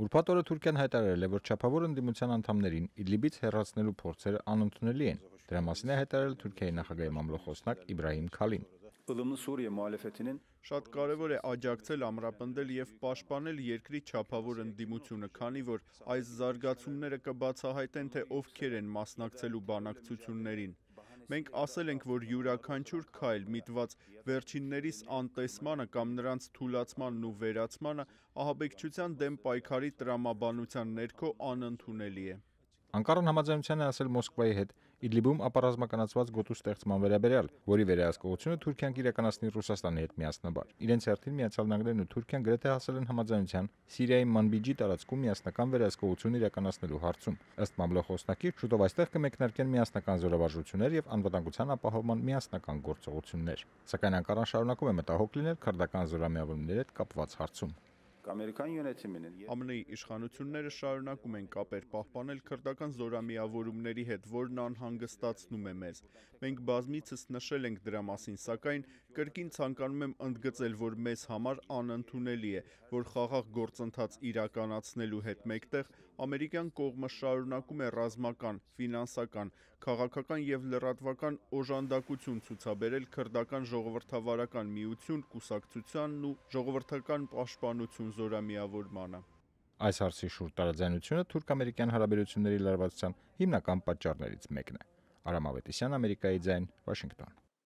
Ուրբաթ օրը Թուրքիան հայտարարել է, որ չափավոր ընդդիմության անդամներին Իդլիբից հեռացնելու փորձերը անընդունելի են։ Դրա մասին է հայտարարել Թուրքիայի նախագահի մամլոխոսնակ Իբրահիմ Քալին։ ılımlı Suriye muhalefetinin Շատ կարևոր է աջակցել ամրապնդել եւ պաշտպանել երկրի չափավոր ընդդիմությունը, քանի որ այս զարգացումները կբացահայտեն, թե ովքեր են մասնակցելու բանակցություններին։ Մենք ասել ենք, որ յուրաքանչյուր քայլ միտված վերջիններիս անտեսմանը կամ նրանց թուլացմանն ու վերացմանը ահաբեկչության դեմ պայքարի տրամաբանության ներքո անընդունելի է։ Անկարան համաձայնության է ասել Մոսկվայի հետ. Իդլիբում ապառազմականացված գոտու ստեղծման վերաբերյալ, որի վերահսկողությունը Թուրքիան կիրականացնի Ռուսաստանի հետ միասնաբար։ Իրենց հերթին Միացյալ Նահանգներն ու Թուրքիան գրեթե հասել են համաձայնության Սիրիայի Մանբիջի տարածքում միասնական վերահսկողություն իրականացնելու հարցում։ Ըստ մամլոխոսնակի, շուտով այստեղ կմեկնարկեն միասնական զորավարժություններ եւ անվտանգության ապահովման միասնական գործողություններ։ Սակայն Անկարան շարունակում է մտահոգ լինել քրդական զորամիավորների հետ կապված հարցում։ Amerikan yönetiminin ԱՄՆ-ի իշխանությունները շարունակում են կապեր պահպանել քրդական զորամիավորումների հետ, որն անհանգստացնում է մեզ։ Մենք բազմիցս նշել ենք դրա մասին, սակայն կրկին ցանկանում եմ ընդգծել, որ մեզ համար անընդունելի է, որ խաղաղ գործընթաց իրականացնելու հետ մեկտեղ ամերիկյան կողմը շարունակում է ռազմական, ֆինանսական, քաղաքական եւ լրատվական օժանդակություն ցուցաբերել քրդական ժողովրդավարական միություն կուսակցությանն ու ժողովրդական պաշտպանություն զորամիավորմանը։ Այս հարցի շուրջ տարաձայնությունը թուրք-ամերիկյան հարաբերությունների լարվածության հիմնական պատճառներից մեկն է։ Արամ Ավետիսյան, Ամերիկայի ձայն, Վաշինգտոն։